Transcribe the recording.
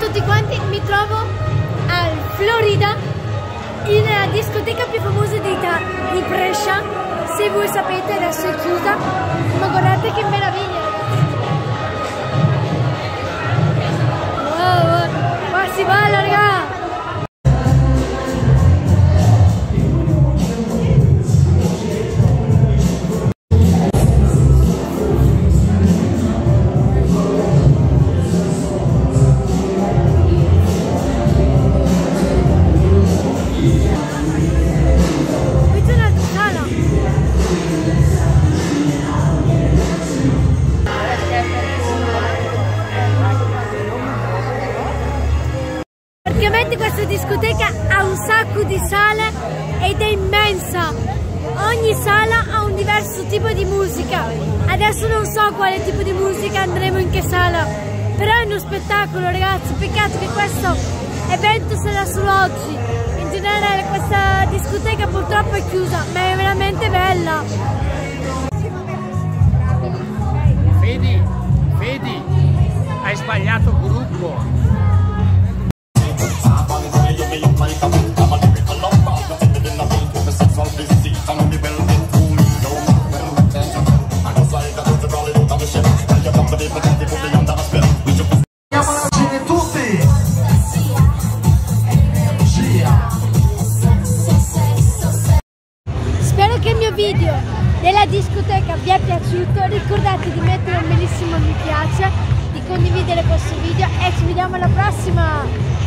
tutti quanti, mi trovo al Florida, in la discoteca più famosa di, di Brescia. Se voi sapete adesso è chiusa, ma guardate Praticamente questa discoteca ha un sacco di sale ed è immensa. Ogni sala ha un diverso tipo di musica. Adesso non so quale tipo di musica andremo in che sala. Però è uno spettacolo ragazzi, peccato che questo evento sarà solo oggi. In generale questa discoteca purtroppo è chiusa, ma è veramente bella. Video della discoteca vi è piaciuto, ricordate di mettere un bellissimo mi piace, di condividere questo video e ci vediamo alla prossima!